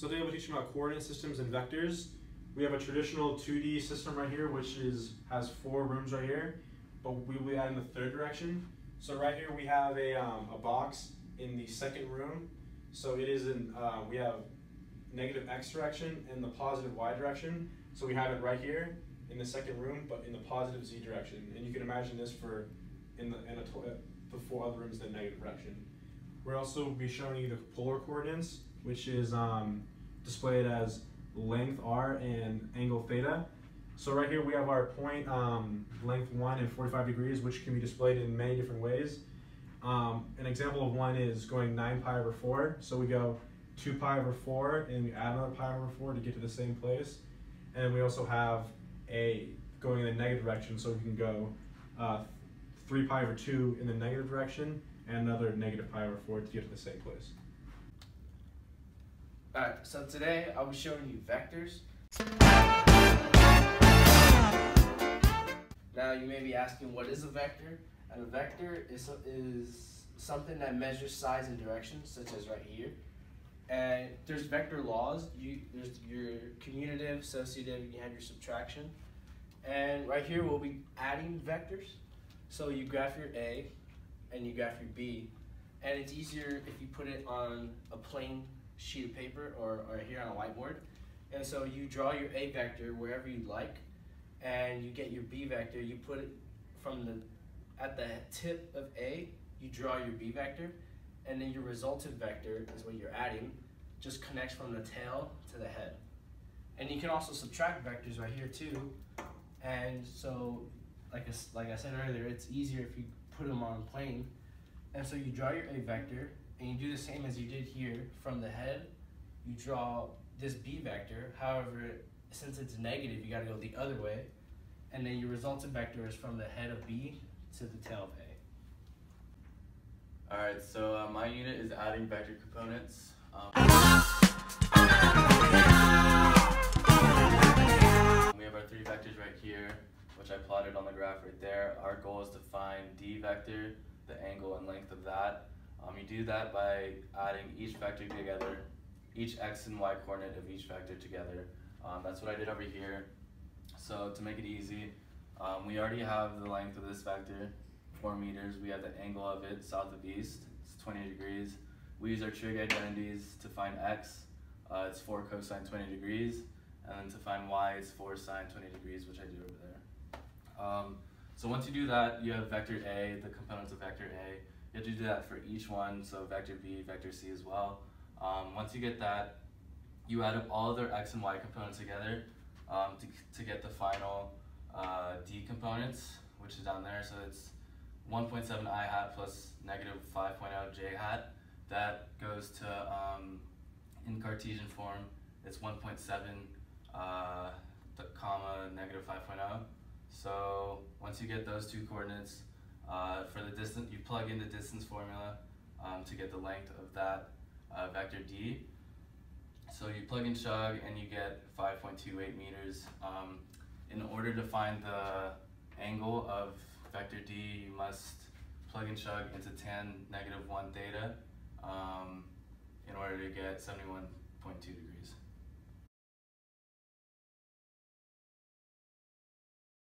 So today we'll be teaching about coordinate systems and vectors. We have a traditional 2D system right here, which is has four rooms right here, but we will be adding the third direction. So right here we have a, um, a box in the second room. So it is in, uh, we have negative x direction and the positive y direction. So we have it right here in the second room, but in the positive z direction. And you can imagine this for in the, in a the four other rooms in the negative direction. We're also be showing you the polar coordinates, which is um, displayed as length r and angle theta. So right here we have our point um, length 1 and 45 degrees, which can be displayed in many different ways. Um, an example of one is going 9 pi over 4. So we go 2 pi over 4 and we add another pi over 4 to get to the same place. And we also have a going in the negative direction, so we can go uh, 3 pi over 2 in the negative direction and another negative pi over 4 to get to the same place. Alright, so today I'll be showing you vectors. Now you may be asking what is a vector? And a vector is, is something that measures size and direction, such as right here. And there's vector laws. You there's your commutative, associative, and you have your subtraction. And right here we'll be adding vectors. So you graph your A and you graph your B. And it's easier if you put it on a plain sheet of paper or, or here on a whiteboard. And so you draw your A vector wherever you like, and you get your B vector, you put it from the, at the tip of A, you draw your B vector, and then your resultant vector is what you're adding, just connects from the tail to the head. And you can also subtract vectors right here too, and so, like I, like I said earlier, it's easier if you put them on a plane. And so you draw your A vector, and you do the same as you did here. From the head, you draw this B vector. However, since it's negative, you gotta go the other way. And then your resultant vector is from the head of B to the tail of A. Alright, so uh, my unit is adding vector components. Um, we have our three vectors right here, which I plotted on the graph right there. Our goal is to find d vector, the angle and length of that. Um, you do that by adding each vector together, each x and y coordinate of each vector together. Um, that's what I did over here. So to make it easy, um, we already have the length of this vector, 4 meters. We have the angle of it south of east, it's 20 degrees. We use our trig identities to find x, uh, it's 4 cosine 20 degrees. And then to find y, it's 4 sine 20 degrees, which I do over there. Um, so once you do that, you have vector A, the components of vector A. You have to do that for each one, so vector B, vector C as well. Um, once you get that, you add up all their x and y components together um, to, to get the final uh, d components, which is down there. So it's 1.7 i hat plus negative 5.0 j hat. That goes to, um, in Cartesian form, it's 1.7 uh, comma negative 5.0. So once you get those two coordinates, uh, for the distance, you plug in the distance formula um, to get the length of that uh, vector d. So you plug in chug and you get 5.28 meters. Um, in order to find the angle of vector d, you must plug in chug into tan negative 1 theta um, in order to get 71.2 degrees.